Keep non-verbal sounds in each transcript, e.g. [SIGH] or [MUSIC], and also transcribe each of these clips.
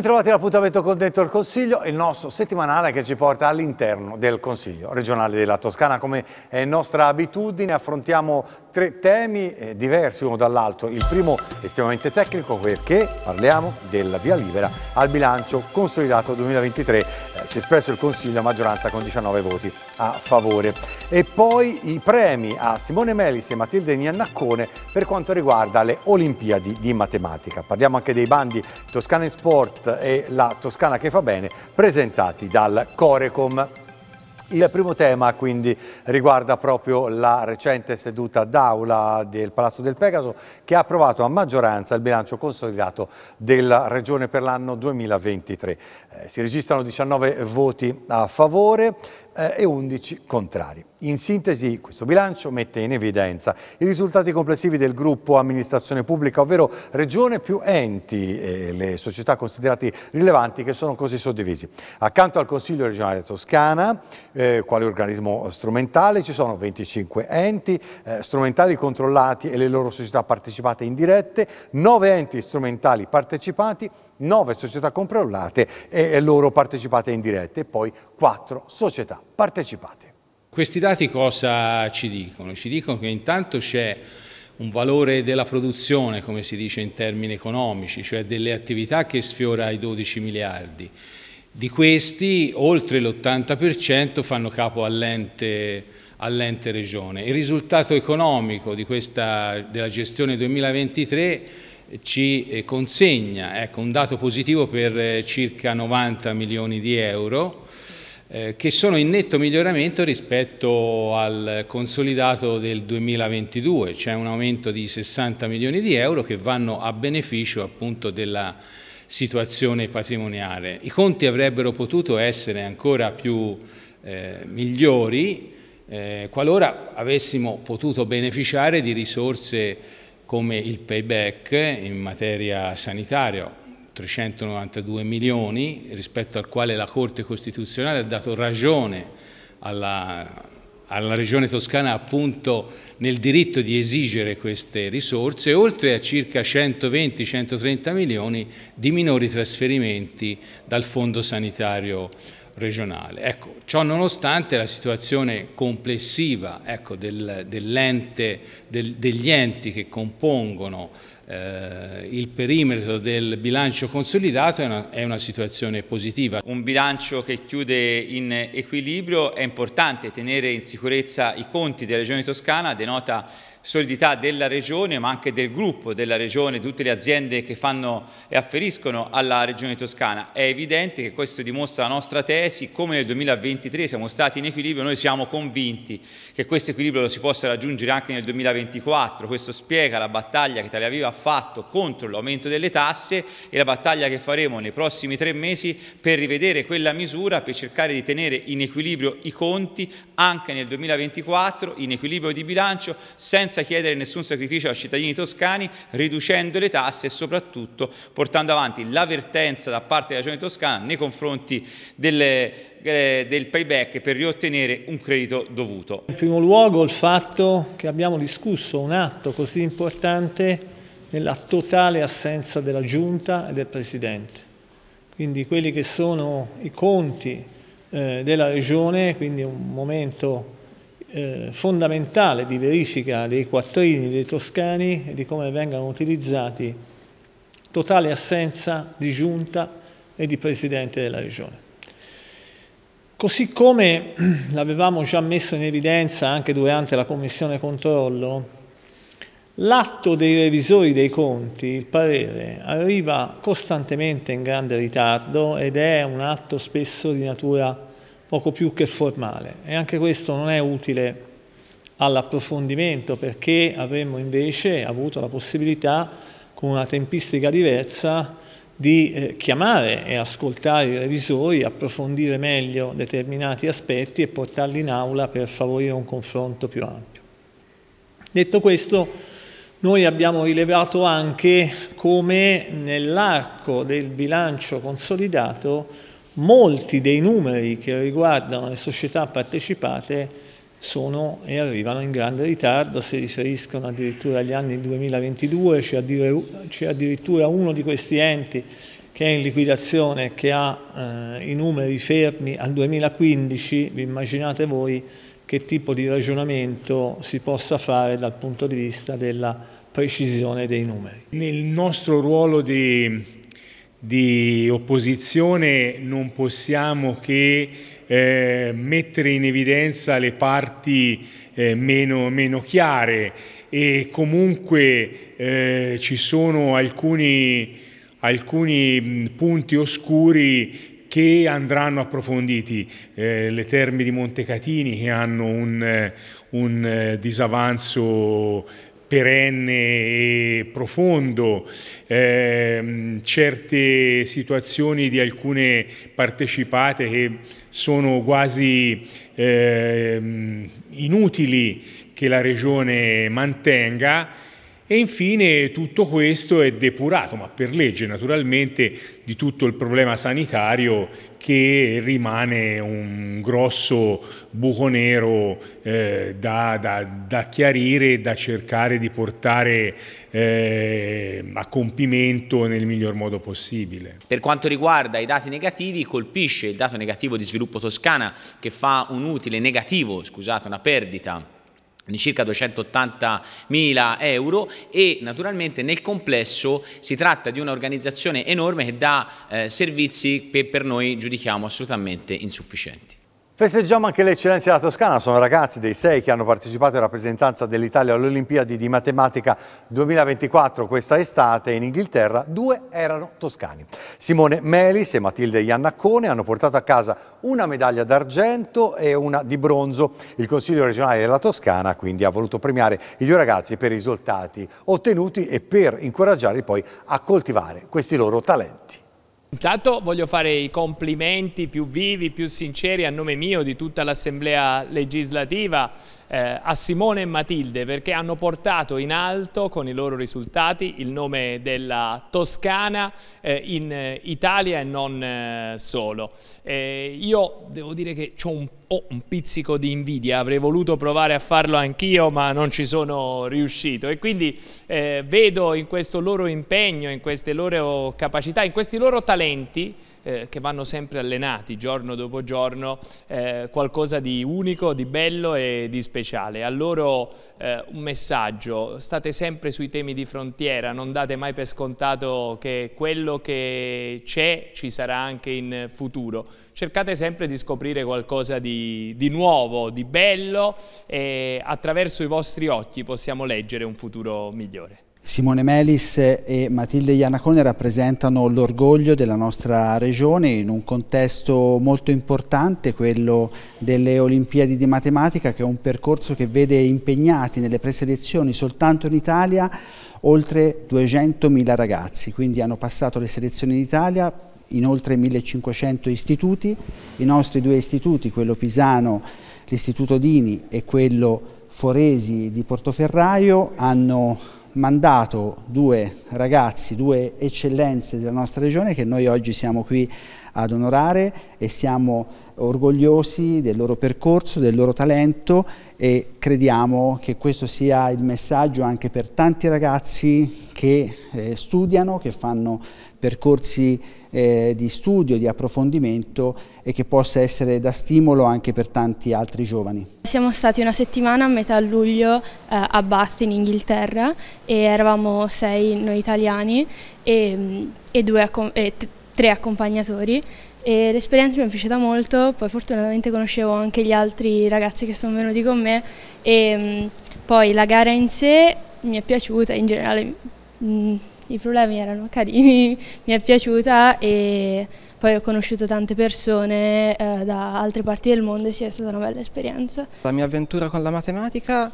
Bentrovati all'appuntamento con Dentro il Consiglio, il nostro settimanale che ci porta all'interno del Consiglio regionale della Toscana. Come è nostra abitudine affrontiamo tre temi eh, diversi uno dall'altro. Il primo estremamente tecnico perché parliamo della via libera al bilancio consolidato 2023. Eh, si è espresso il Consiglio a maggioranza con 19 voti a favore. E poi i premi a Simone Melis e Matilde Niannaccone per quanto riguarda le Olimpiadi di matematica. Parliamo anche dei bandi Toscana in Sport e la Toscana che fa bene, presentati dal Corecom. Il primo tema quindi riguarda proprio la recente seduta d'aula del Palazzo del Pegaso che ha approvato a maggioranza il bilancio consolidato della Regione per l'anno 2023. Eh, si registrano 19 voti a favore, eh, e 11 contrari. In sintesi, questo bilancio mette in evidenza i risultati complessivi del gruppo amministrazione pubblica, ovvero regione più enti e le società considerate rilevanti che sono così suddivisi. Accanto al Consiglio regionale Toscana, eh, quale organismo strumentale, ci sono 25 enti eh, strumentali controllati e le loro società partecipate indirette, 9 enti strumentali partecipati, 9 società controllate e loro partecipate indirette e poi 4 società partecipate. Questi dati cosa ci dicono? Ci dicono che intanto c'è un valore della produzione, come si dice in termini economici, cioè delle attività che sfiora i 12 miliardi. Di questi oltre l'80% fanno capo all'ente all regione. Il risultato economico questa, della gestione 2023 ci eh, consegna ecco, un dato positivo per eh, circa 90 milioni di euro eh, che sono in netto miglioramento rispetto al consolidato del 2022, c'è un aumento di 60 milioni di euro che vanno a beneficio appunto della situazione patrimoniale. I conti avrebbero potuto essere ancora più eh, migliori eh, qualora avessimo potuto beneficiare di risorse come il payback in materia sanitaria, 392 milioni, rispetto al quale la Corte Costituzionale ha dato ragione alla, alla Regione Toscana appunto nel diritto di esigere queste risorse, oltre a circa 120-130 milioni di minori trasferimenti dal Fondo Sanitario regionale. Ecco, ciò nonostante la situazione complessiva ecco, del, dell'ente, del, degli enti che compongono eh, il perimetro del bilancio consolidato è una, è una, situazione positiva. Un bilancio che chiude in equilibrio è importante tenere in sicurezza i conti della Regione Toscana, denota solidità della Regione ma anche del gruppo della Regione, tutte le aziende che fanno e afferiscono alla Regione Toscana. È evidente che questo dimostra la nostra tesi, come nel 2023 siamo stati in equilibrio, noi siamo convinti che questo equilibrio lo si possa raggiungere anche nel 2024, questo spiega la battaglia che Italia Viva ha fatto contro l'aumento delle tasse e la battaglia che faremo nei prossimi tre mesi per rivedere quella misura, per cercare di tenere in equilibrio i conti anche nel 2024, in equilibrio di bilancio, senza chiedere nessun sacrificio ai cittadini toscani, riducendo le tasse e soprattutto portando avanti l'avvertenza da parte della Regione Toscana nei confronti delle, eh, del payback per riottenere un credito dovuto. In primo luogo il fatto che abbiamo discusso un atto così importante nella totale assenza della Giunta e del Presidente. Quindi quelli che sono i conti eh, della Regione, quindi un momento eh, fondamentale di verifica dei quattrini dei toscani e di come vengano utilizzati, totale assenza di giunta e di presidente della regione. Così come [CLEARS THROAT] l'avevamo già messo in evidenza anche durante la commissione controllo, l'atto dei revisori dei conti, il parere, arriva costantemente in grande ritardo ed è un atto spesso di natura poco più che formale e anche questo non è utile all'approfondimento perché avremmo invece avuto la possibilità con una tempistica diversa di eh, chiamare e ascoltare i revisori, approfondire meglio determinati aspetti e portarli in aula per favorire un confronto più ampio. Detto questo, noi abbiamo rilevato anche come nell'arco del bilancio consolidato molti dei numeri che riguardano le società partecipate sono e arrivano in grande ritardo, si riferiscono addirittura agli anni 2022, c'è addirittura uno di questi enti che è in liquidazione che ha eh, i numeri fermi al 2015, vi immaginate voi che tipo di ragionamento si possa fare dal punto di vista della precisione dei numeri. Nel nostro ruolo di, di opposizione non possiamo che eh, mettere in evidenza le parti eh, meno, meno, chiare e comunque eh, ci sono alcuni, alcuni punti oscuri che andranno approfonditi. Eh, le terme di Montecatini che hanno un, eh, un eh, disavanzo perenne e profondo, eh, certe situazioni di alcune partecipate che sono quasi eh, inutili che la Regione mantenga e infine tutto questo è depurato, ma per legge naturalmente, di tutto il problema sanitario che rimane un grosso buco nero eh, da, da, da, chiarire da cercare di portare eh, a compimento nel miglior modo possibile. Per quanto riguarda i dati negativi, colpisce il dato negativo di sviluppo toscana che fa un utile negativo, scusate, una perdita di circa 280 mila euro e naturalmente nel complesso si tratta di un'organizzazione enorme che dà eh, servizi che per noi giudichiamo assolutamente insufficienti. Festeggiamo anche le eccellenze della Toscana, sono ragazzi dei sei che hanno partecipato in rappresentanza dell'Italia alle Olimpiadi di Matematica 2024 questa estate in Inghilterra, due erano toscani. Simone Melis e Matilde Iannaccone hanno portato a casa una medaglia d'argento e una di bronzo. Il Consiglio regionale della Toscana quindi ha voluto premiare i due ragazzi per i risultati ottenuti e per incoraggiarli poi a coltivare questi loro talenti. Intanto voglio fare i complimenti più vivi, più sinceri a nome mio di tutta l'Assemblea legislativa eh, a Simone e Matilde perché hanno portato in alto con i loro risultati il nome della Toscana eh, in eh, Italia e non eh, solo. Eh, io devo dire che ho un, oh, un pizzico di invidia, avrei voluto provare a farlo anch'io ma non ci sono riuscito e quindi eh, vedo in questo loro impegno, in queste loro capacità, in questi loro talenti eh, che vanno sempre allenati giorno dopo giorno, eh, qualcosa di unico, di bello e di speciale. A loro eh, un messaggio, state sempre sui temi di frontiera, non date mai per scontato che quello che c'è ci sarà anche in futuro. Cercate sempre di scoprire qualcosa di, di nuovo, di bello e attraverso i vostri occhi possiamo leggere un futuro migliore. Simone Melis e Matilde Iannacone rappresentano l'orgoglio della nostra regione in un contesto molto importante, quello delle Olimpiadi di Matematica, che è un percorso che vede impegnati nelle preselezioni soltanto in Italia oltre 200.000 ragazzi, quindi hanno passato le selezioni in Italia in oltre 1500 istituti, i nostri due istituti, quello pisano, l'istituto Dini e quello Foresi di Portoferraio, hanno mandato due ragazzi, due eccellenze della nostra regione che noi oggi siamo qui ad onorare e siamo orgogliosi del loro percorso, del loro talento e crediamo che questo sia il messaggio anche per tanti ragazzi che eh, studiano, che fanno percorsi eh, di studio, di approfondimento e che possa essere da stimolo anche per tanti altri giovani. Siamo stati una settimana a metà luglio eh, a Bath in Inghilterra e eravamo sei noi italiani e, mm, e, due, e tre accompagnatori l'esperienza mi è piaciuta molto, poi fortunatamente conoscevo anche gli altri ragazzi che sono venuti con me e mm, poi la gara in sé mi è piaciuta, in generale mm, i problemi erano carini, [LAUGHS] mi è piaciuta e poi ho conosciuto tante persone eh, da altre parti del mondo e sì, è stata una bella esperienza. La mia avventura con la matematica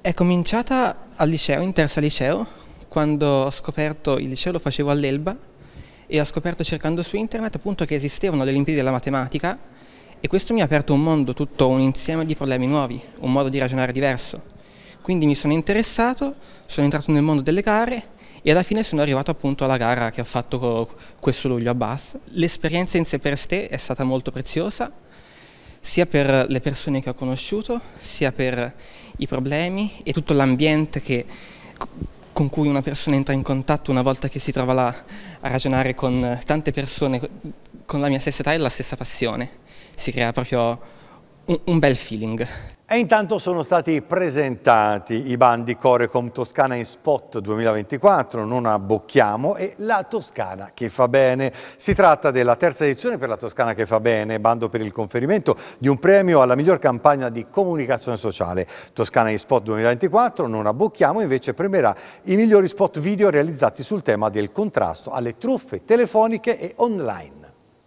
è cominciata al liceo, in terza liceo, quando ho scoperto, il liceo lo facevo all'Elba e ho scoperto cercando su internet appunto che esistevano le Olimpiadi della matematica e questo mi ha aperto un mondo, tutto un insieme di problemi nuovi, un modo di ragionare diverso. Quindi mi sono interessato, sono entrato nel mondo delle gare e alla fine sono arrivato appunto alla gara che ho fatto questo luglio a Bath. L'esperienza in sé per sé è stata molto preziosa, sia per le persone che ho conosciuto, sia per i problemi e tutto l'ambiente con cui una persona entra in contatto una volta che si trova là a ragionare con tante persone con la mia stessa età e la stessa passione. Si crea proprio un, un bel feeling. E intanto sono stati presentati i bandi Corecom Toscana in Spot 2024, Non abbocchiamo, e La Toscana che fa bene. Si tratta della terza edizione per La Toscana che fa bene, bando per il conferimento di un premio alla miglior campagna di comunicazione sociale. Toscana in Spot 2024, Non abbocchiamo, invece premierà i migliori spot video realizzati sul tema del contrasto alle truffe telefoniche e online.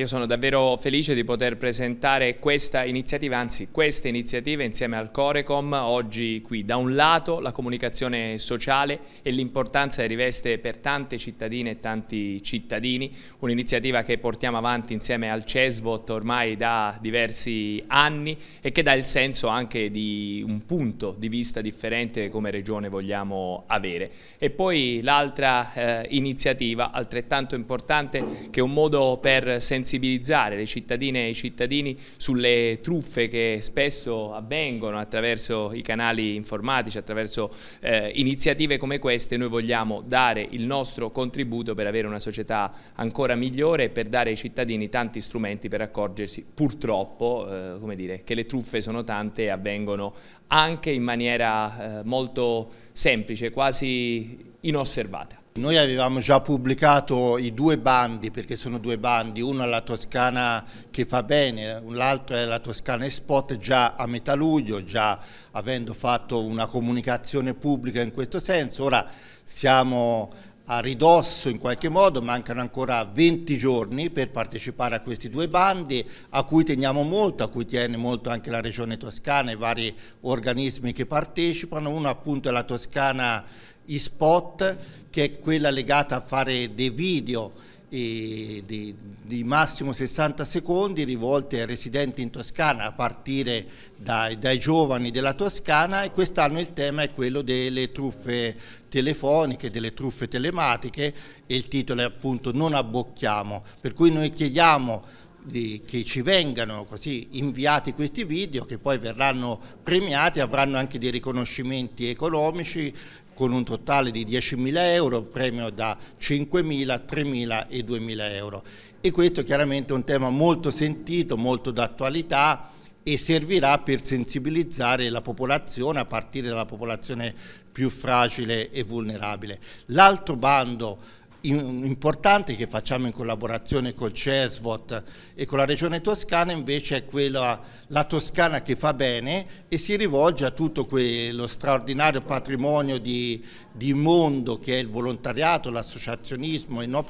Io sono davvero felice di poter presentare questa iniziativa, anzi queste iniziative insieme al Corecom oggi qui. Da un lato la comunicazione sociale e l'importanza che riveste per tante cittadine e tanti cittadini, un'iniziativa che portiamo avanti insieme al CESVOT ormai da diversi anni e che dà il senso anche di un punto di vista differente come Regione vogliamo avere. E poi l'altra eh, iniziativa altrettanto importante che è un modo per sensibilizzare sensibilizzare le cittadine e i cittadini sulle truffe che spesso avvengono attraverso i canali informatici, attraverso eh, iniziative come queste, noi vogliamo dare il nostro contributo per avere una società ancora migliore e per dare ai cittadini tanti strumenti per accorgersi purtroppo eh, come dire, che le truffe sono tante e avvengono anche in maniera eh, molto semplice, quasi inosservata. Noi avevamo già pubblicato i due bandi, perché sono due bandi, uno è la Toscana che fa bene, l'altro è la Toscana Spot, già a metà luglio, già avendo fatto una comunicazione pubblica in questo senso. Ora siamo a ridosso in qualche modo, mancano ancora 20 giorni per partecipare a questi due bandi a cui teniamo molto, a cui tiene molto anche la Regione Toscana e i vari organismi che partecipano, uno appunto è la Toscana e-spot che è quella legata a fare dei video eh, di, di, massimo 60 secondi rivolti ai residenti in Toscana a partire dai, dai giovani della Toscana e quest'anno il tema è quello delle truffe telefoniche, delle truffe telematiche e il titolo è appunto Non abbocchiamo, per cui noi chiediamo di, che ci vengano così inviati questi video che poi verranno premiati, avranno anche dei riconoscimenti economici con un totale di 10.000 euro, premio da 5.000, 3.000 e 2.000 euro. E questo chiaramente è un tema molto sentito, molto d'attualità e servirà per sensibilizzare la popolazione a partire dalla popolazione più fragile e vulnerabile. L'altro bando importante che facciamo in collaborazione col CESVOT e con la Regione Toscana invece è quella, la Toscana che fa bene e si rivolge a tutto quello straordinario patrimonio di, di mondo che è il volontariato, l'associazionismo, il no,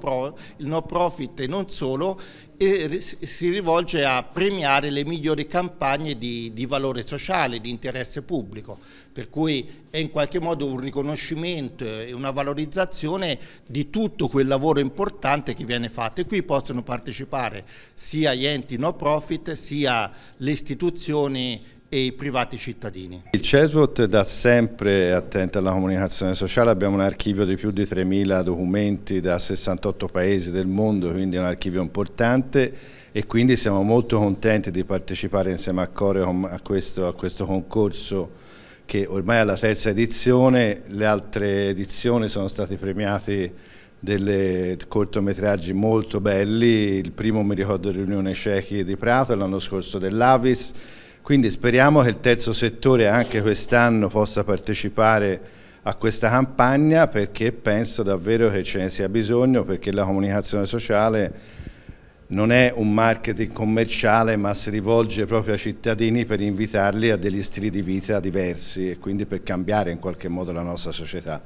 il no profit e non solo e si rivolge a premiare le migliori campagne di, di, valore sociale, di interesse pubblico, per cui è in qualche modo un riconoscimento e una valorizzazione di tutto quel lavoro importante che viene fatto. E qui possono partecipare sia gli enti no profit sia le istituzioni e i privati cittadini. Il CESVOT da sempre attento alla comunicazione sociale, abbiamo un archivio di più di 3.000 documenti da 68 paesi del mondo, quindi è un archivio importante e quindi siamo molto contenti di partecipare insieme a Coreom a questo, a questo concorso che ormai è la terza edizione, le altre edizioni sono stati premiati delle cortometraggi molto belli, il primo mi ricordo dell'Unione Cechi di Prato, l'anno scorso dell'Avis, quindi speriamo che il terzo settore anche quest'anno possa partecipare a questa campagna perché penso davvero che ce ne sia bisogno perché la comunicazione sociale non è un marketing commerciale ma si rivolge proprio ai cittadini per invitarli a degli stili di vita diversi e quindi per cambiare in qualche modo la nostra società.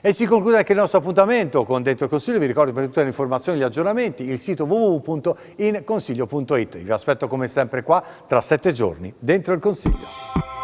E si conclude anche il nostro appuntamento con Dentro il Consiglio, vi ricordo per tutte le informazioni e gli aggiornamenti il sito www.inconsiglio.it. Vi aspetto come sempre qua tra sette giorni, Dentro il Consiglio.